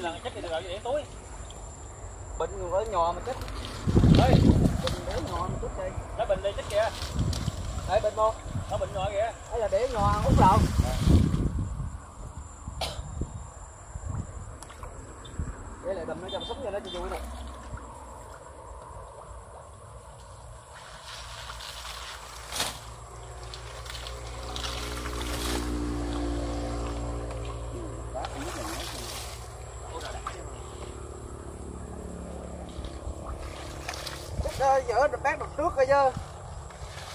Là chết thì được rồi để túi. bình ở nhò mà chết Ê, bình để nhò mà chết đi lấy bình đi chết kìa. để bình một Nó bình rồi kìa. hay là để nhò út lộn để lại đầm nó trong súng cho nó cho vui nè Chết ơi, giờ bác đọc trước coi chứ.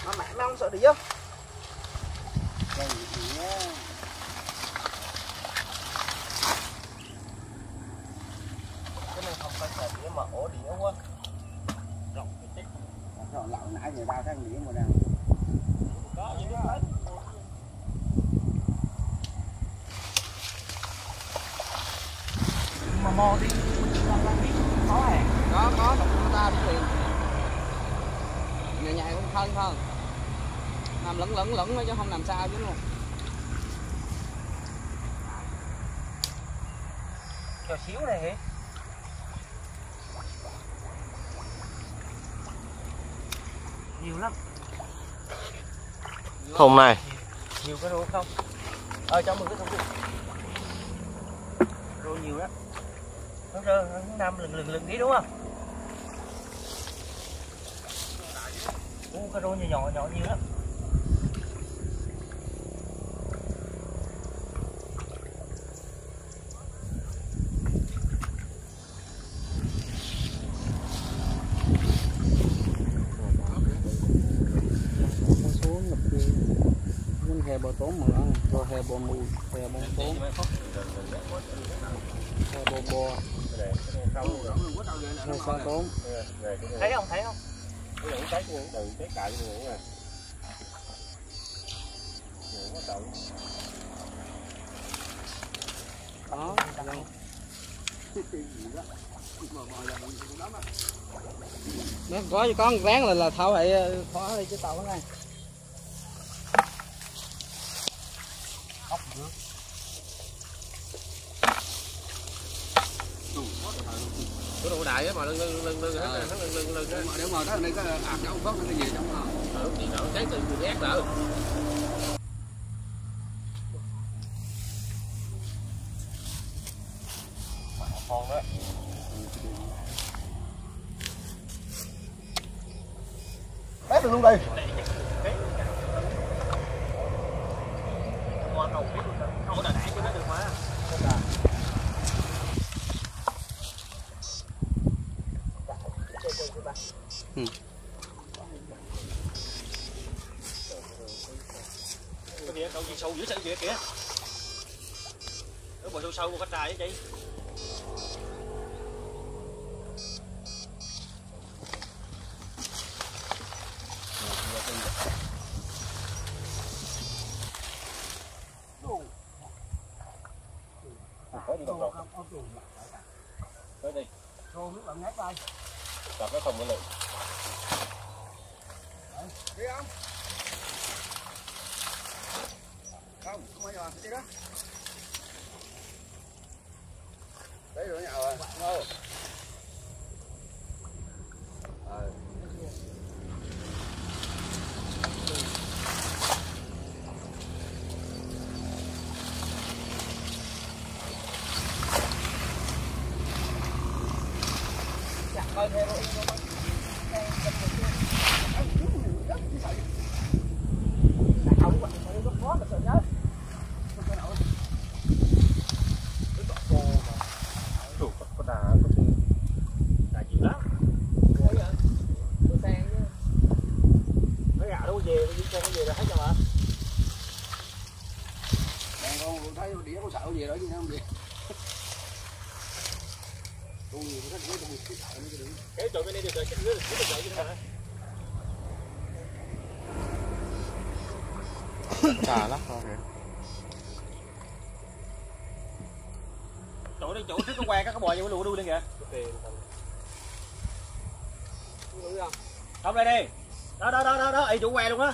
Mà mẹ nó không sợ đi chứ Cái này không phải là đĩa mà ổ đĩa quá. Rộng cái chết. Rồi lậu nãy giờ tao thấy điểm mà đang Có gì hết. mà mò đi. Có hàng. Có có ta đi liền nhẹ nhàng cũng thân hơn nằm lẫn lẫn lẫn chứ không làm sao chứ luôn Cho xíu này hả? Nhiều lắm. thùng này Nhiều cái rô không? Ờ trong mình cái thùng đi. Rô nhiều đó. Nó rơ năm lừng lừng lừng tí đúng không? Ủa, cái rô nhỏ nhỏ nhỏ nhiều lắm. Xuống ngập đi Mình hè bò tốn mà ăn Rồi hè bò mù Hè bò tốn Hè bò bò Hè sao tốn Thấy không? Thấy không? Cái đừng trái cái đừng trái cạn như vậy nè Nhiều quá trời. Đó Nó có có con ráng là là thao lại khóa đi chứ tàu này Cái đại á mà lưng lưng lưng lưng hết lưng lưng lưng lưng á. nếu mà đó này có ạc cháu phớt nó về trong đó Ừ, thì nó trái từ từ ghét lỡ. Còn đó. Bét được luôn đi. Qua cầu biết luôn. Ổ đà đạn cho nó được mà. Cái gì đâu gì sâu dữ sao kìa kìa. Cái bò sâu sâu của khách trai đấy chị. Có đi đâu? Tới đi. Rô nước bạn ngát đây Đập nó không có lực đi không không không ai đi đó đấy rồi nhậu rồi ngô ờ Coi theo rồi Chủ có có đà có tiền. Đà nhiều lắm. Nó gà đâu có về, là hết rồi mà. Đàn con thấy đĩa con sợ gì đó chứ không gì tôi nhiều cái đĩa tôi cái sợ nữa chứ đừng Cái chỗ bên đây được rồi, cái nữa là được rồi chứ hả trà lắc thôi kìa Chỗ đi chỗ trước có que các cái bò vô lùa đuôi lên kìa. Không đây đi. Đó đó đó đó đó, y chủ que luôn á.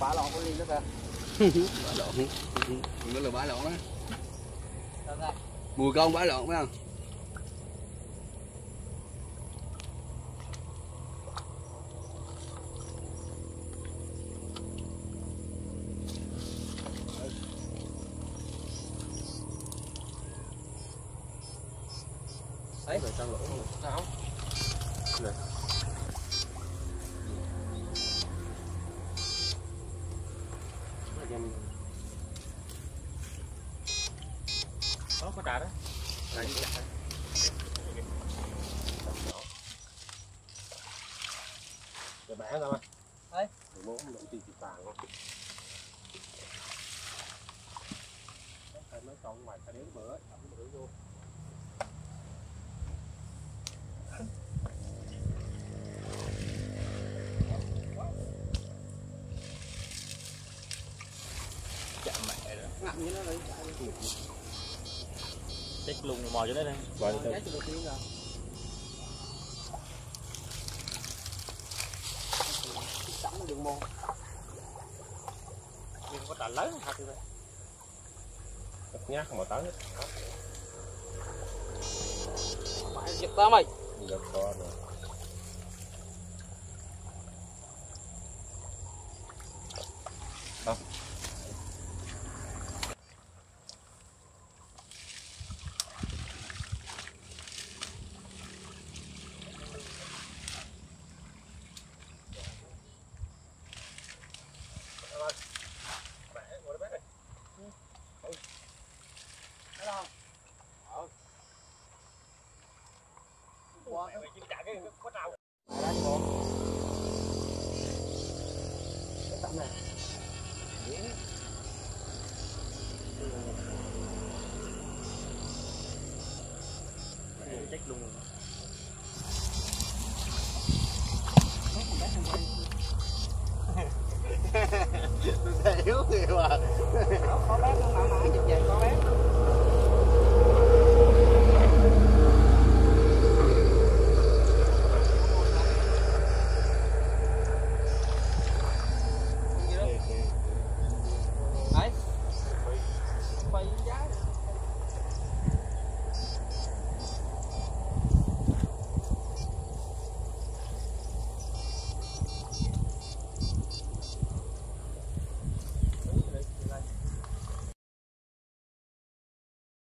bả lon có ly nữa kìa. Bả lộn nó là bả lộn á. Mùi con bả lộn phải không đó có trà đó trà gì chặt Rồi bẻ ra mà. Đấy. Rồi không động tiền thì tàn không. Phải mấy con ngoài ta đến bữa, ẩm bữa vô. ngậm như nó lấy chạy đi chết luôn mò cho đấy đây. Rồi sẵn đường mòn nhưng có trà lớn thật rồi nhát mà tới hết. phải giật ta mày. Được to rồi. chim 弄。